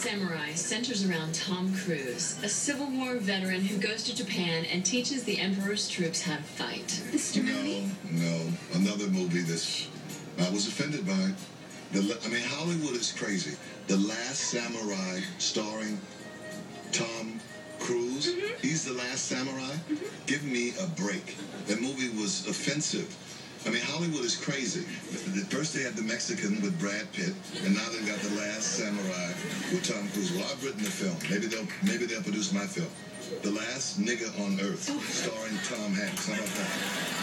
Samurai centers around Tom Cruise, a Civil War veteran who goes to Japan and teaches the Emperor's troops how to fight. Mr. No, no, another movie this I was offended by. The, I mean, Hollywood is crazy. The Last Samurai, starring Tom Cruise. Mm-hmm. He's the Last Samurai. Mm-hmm. Give me a break. That movie was offensive. I mean, Hollywood is crazy. First they had the Mexican with Brad Pitt, and now they've got the Last Samurai with Tom Cruise. Well, I've written the film. Maybe they'll maybe they'll produce my film. The Last Nigga on Earth, oh. starring Tom Hanks. How about that?